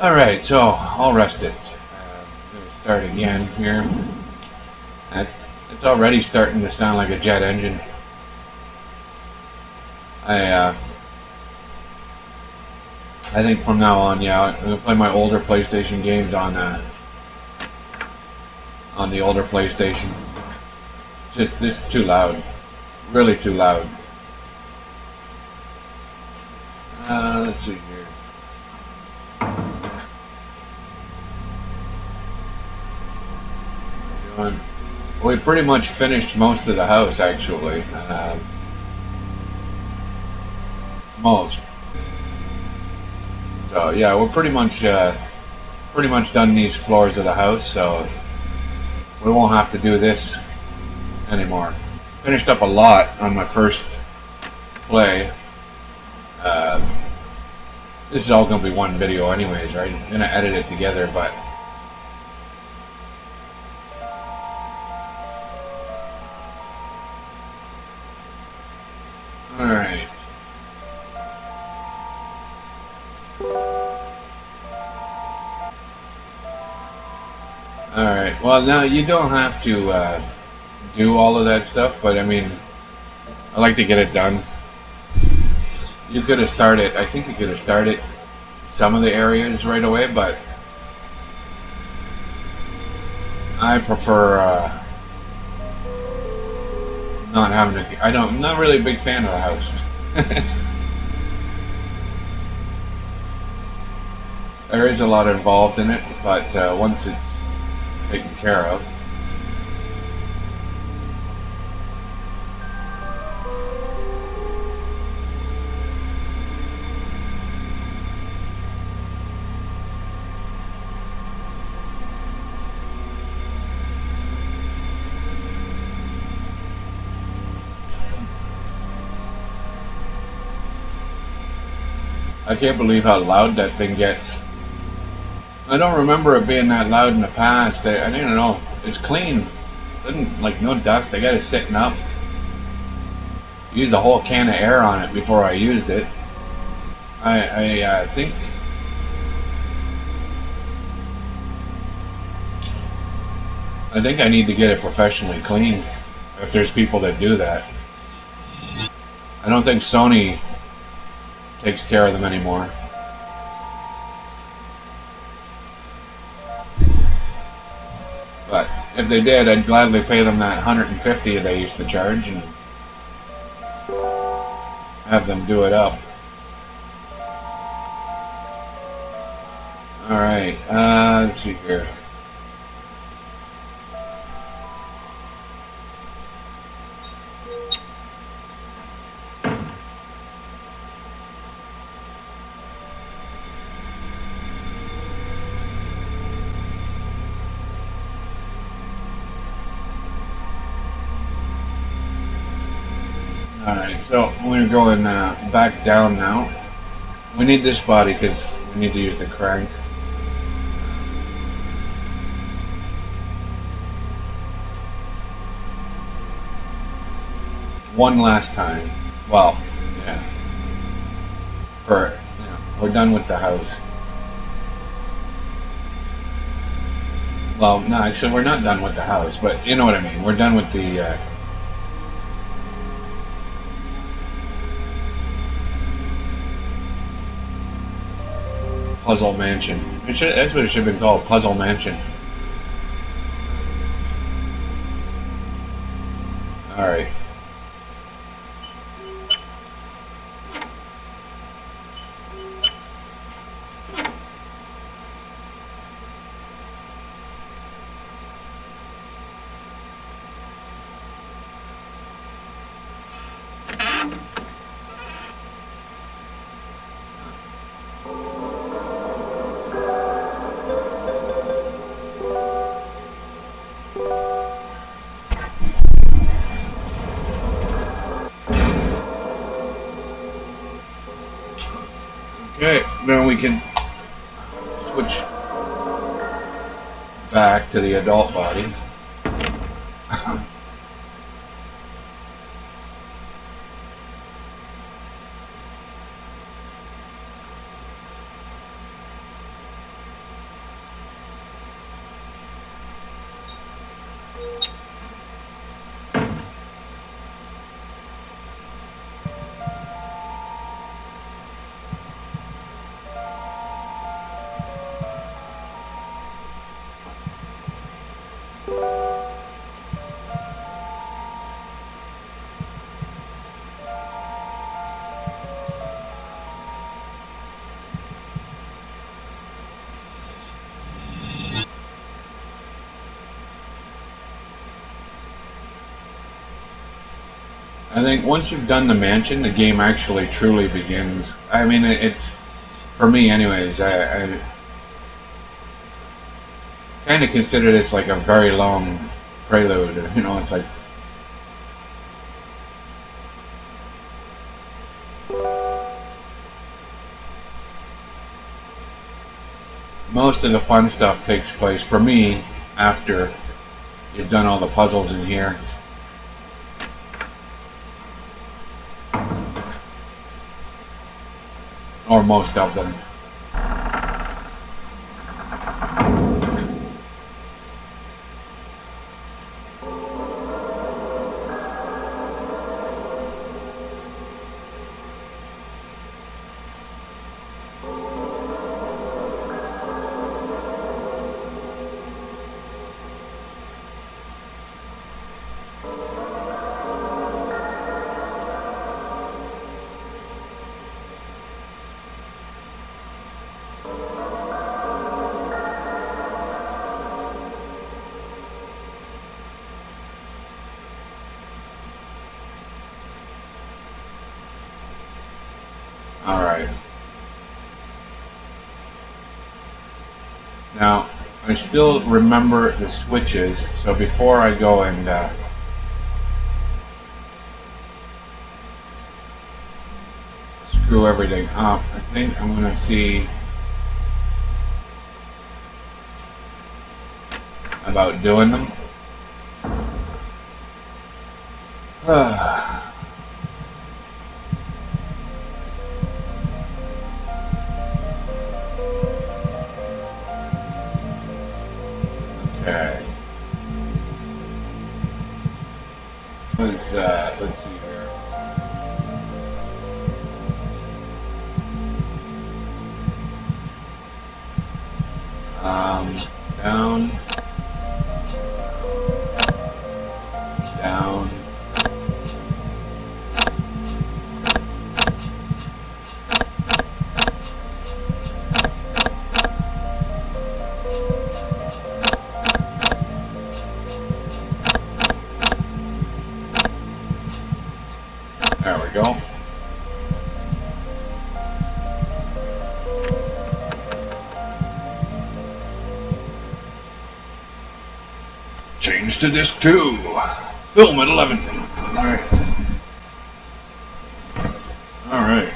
Alright, so I'll rest it. Uh, I'm gonna start again here. That's it's already starting to sound like a jet engine. I uh, I think from now on, yeah, I'm gonna play my older PlayStation games on uh, on the older PlayStation. Just this is too loud, really too loud. Uh, let's see here. Doing. We pretty much finished most of the house, actually. Um, most. So yeah, we're pretty much uh, pretty much done these floors of the house, so we won't have to do this anymore. Finished up a lot on my first play. Uh, this is all going to be one video anyways, right? I'm going to edit it together, but well now you don't have to uh, do all of that stuff, but I mean, I like to get it done. You could have started, I think you could have started some of the areas right away, but I prefer uh, not having to. I don't. I'm not really a big fan of the house. there is a lot involved in it, but uh, once it's taken care of. I can't believe how loud that thing gets. I don't remember it being that loud in the past. I, I don't know. It's clean. Didn't like no dust. I got it sitting up. Used a whole can of air on it before I used it. I I uh, think. I think I need to get it professionally cleaned. If there's people that do that. I don't think Sony takes care of them anymore. But if they did, I'd gladly pay them that 150 they used to charge and have them do it up. Alright, uh, let's see here. We're going uh, back down now. We need this body because we need to use the crank. One last time. Well, yeah. For, know, we're done with the house. Well, no, actually, we're not done with the house, but you know what I mean. We're done with the uh, Puzzle Mansion. It should, that's what it should have been called, Puzzle Mansion. Alright. Okay, then we can switch back to the adult body. I think once you've done the mansion, the game actually truly begins. I mean, it's for me, anyways. I, I kind of consider this like a very long prelude. You know, it's like most of the fun stuff takes place for me after you've done all the puzzles in here. Or most of them. Still remember the switches, so before I go and uh, screw everything up, I think I'm going to see about doing them. Uh, let's see to disc two. Film at 11. Alright. Alright.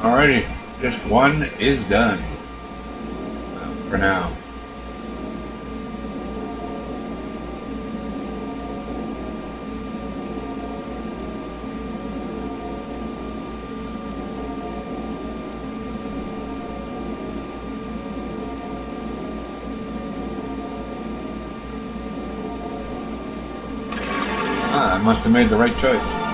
Alrighty. Just one is done. For now. Must have made the right choice.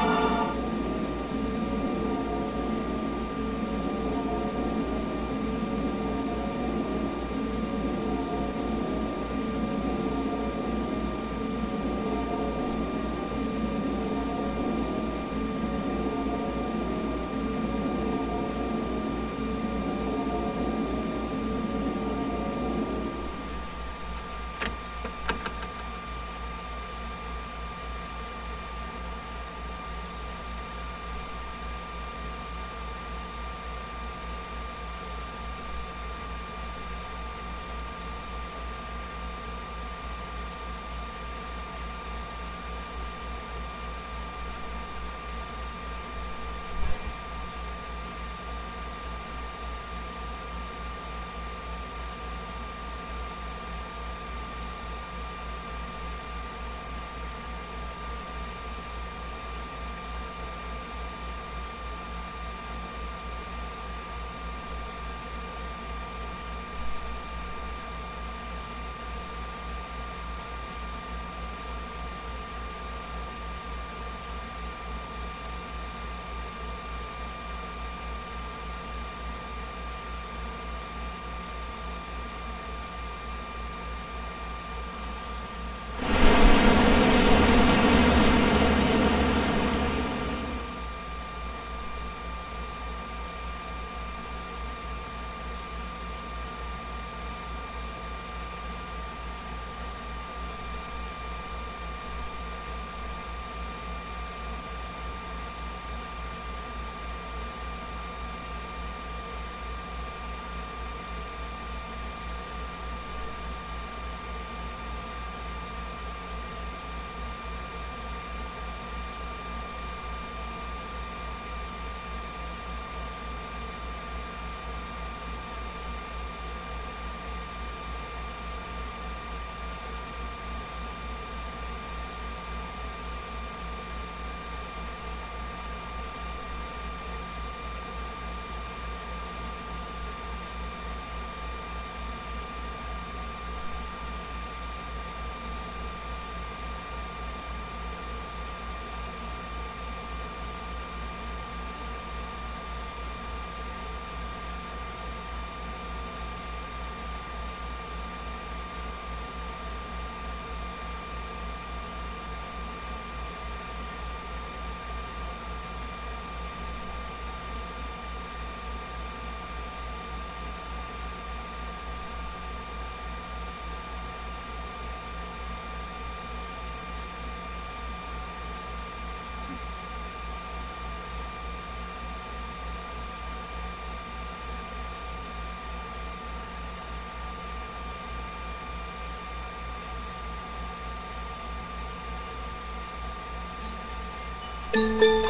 All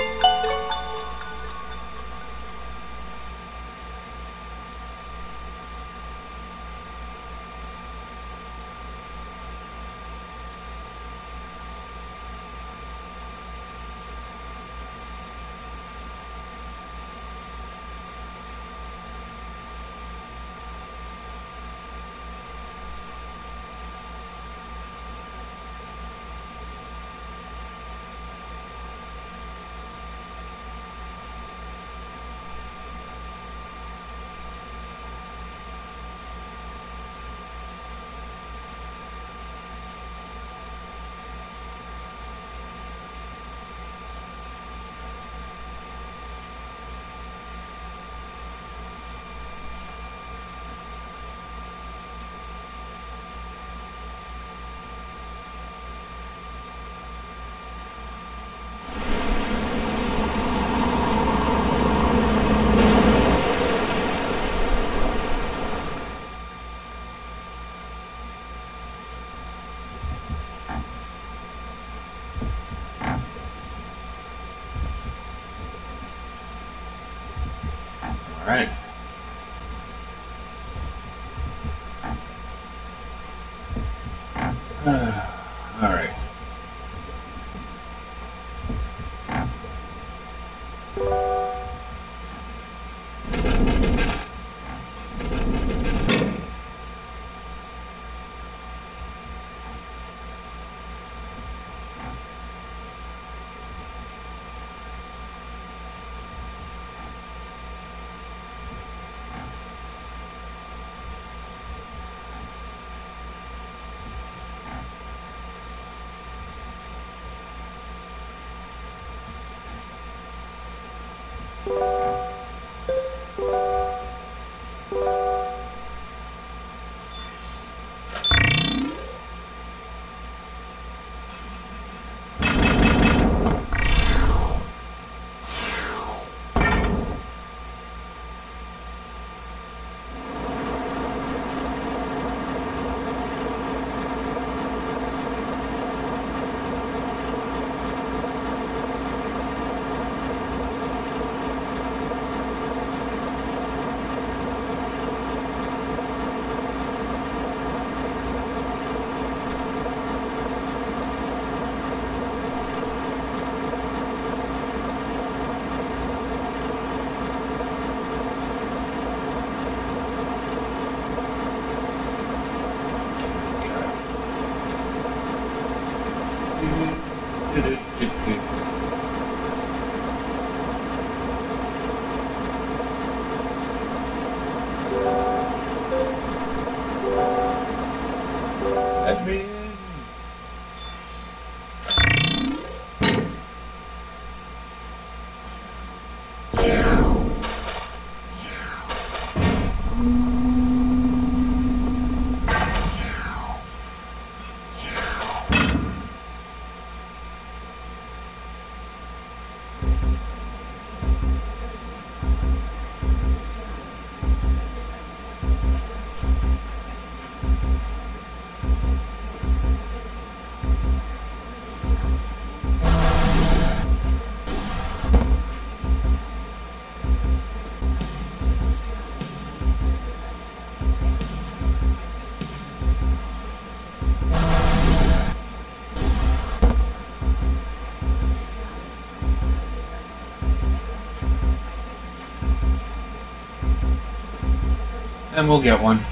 And we'll get one.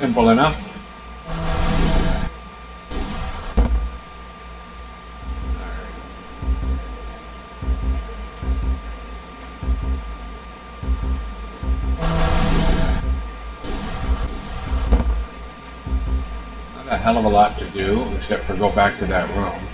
Simple enough. A a lot to do, except for go back to that room.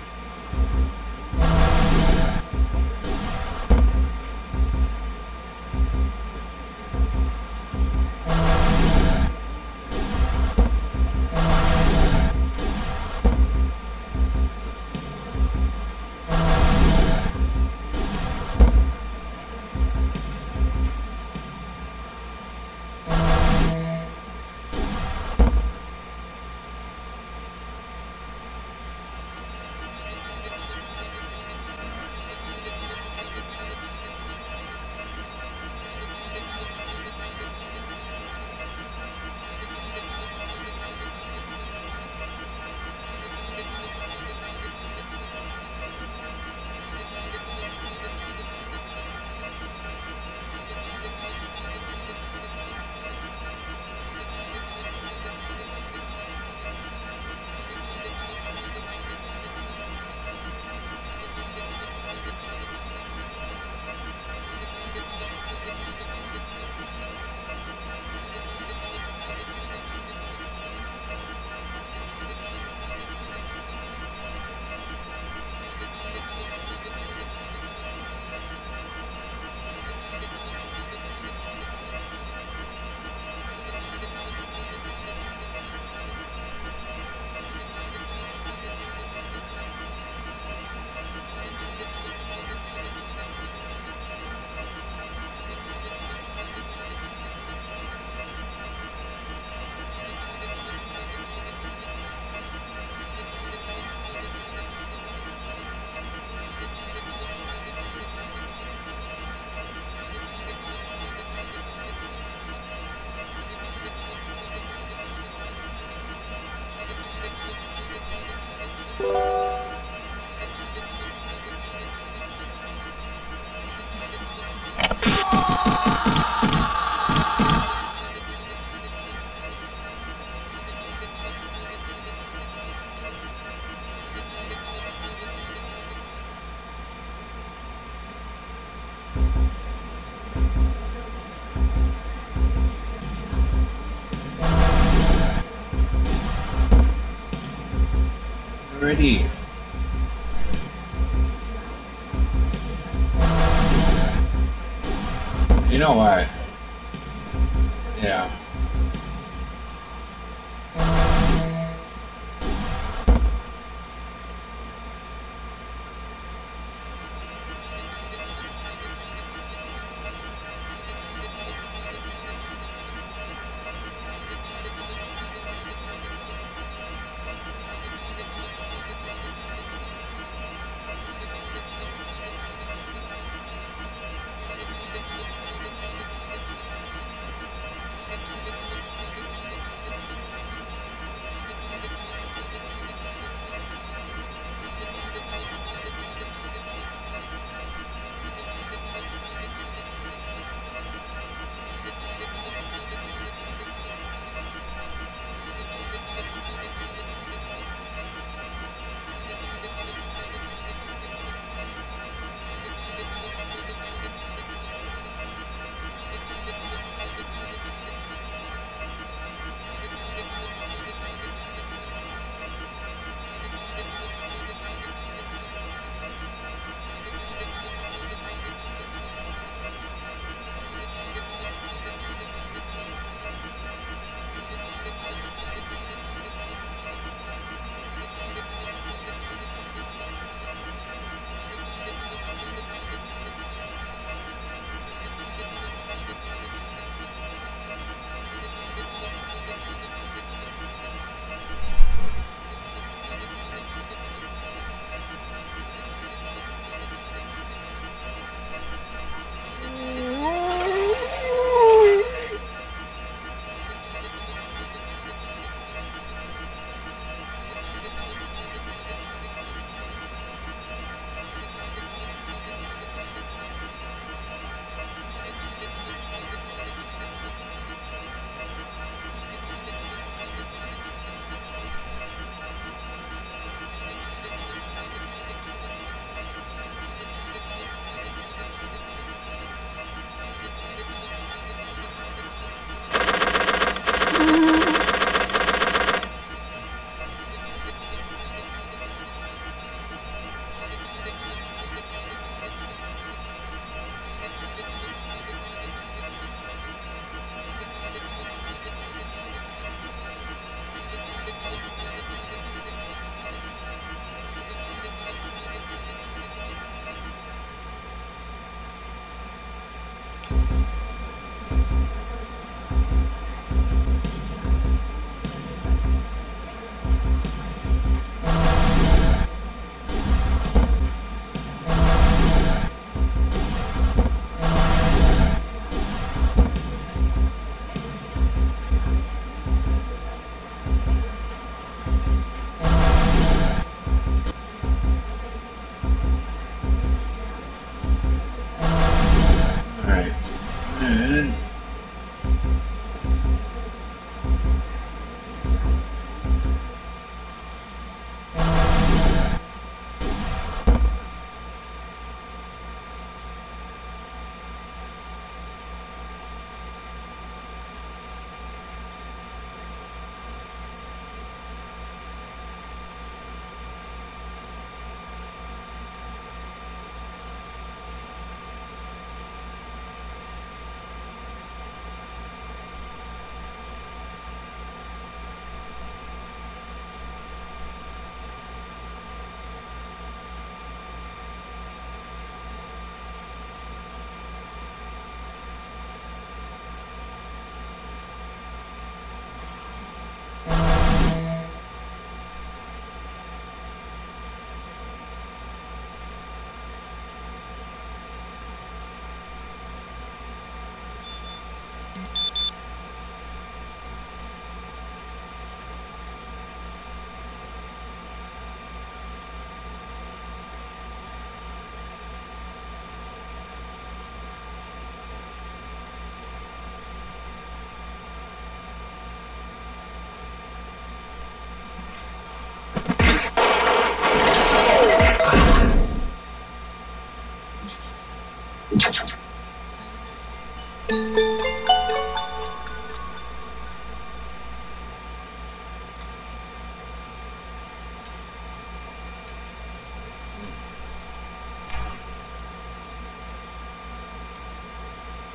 Alrighty.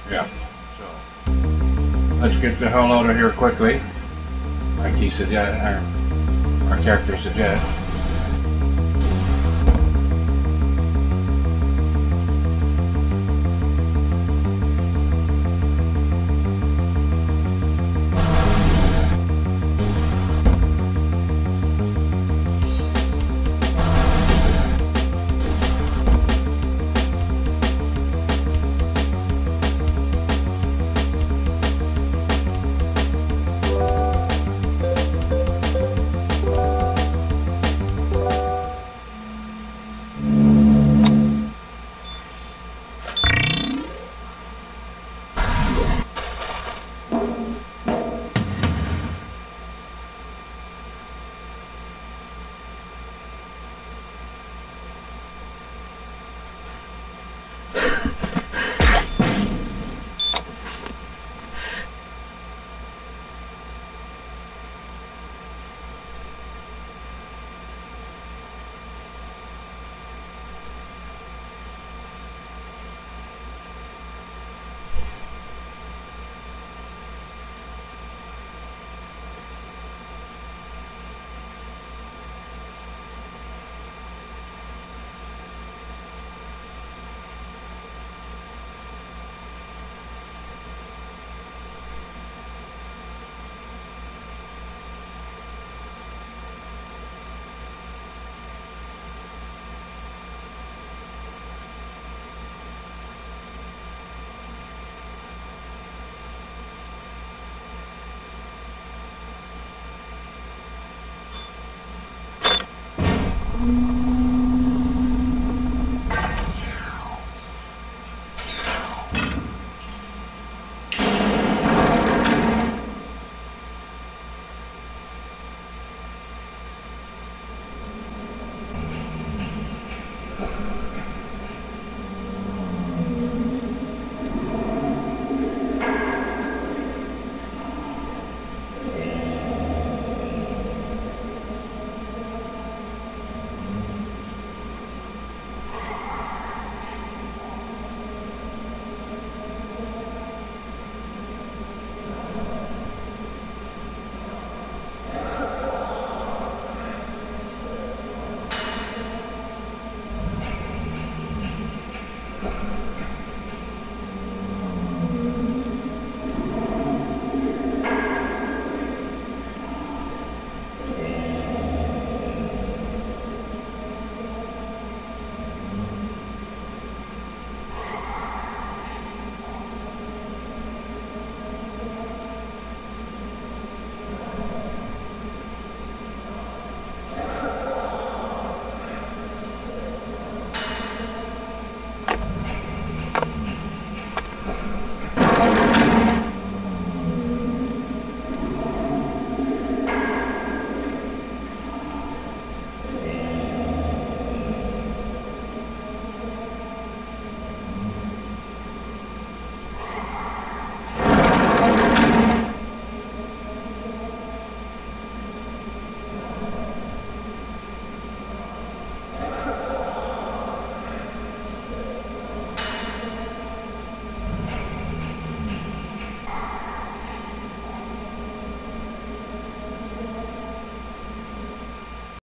Yeah. So let's get the hell out of here quickly, like he said. Yeah, our, our character suggests.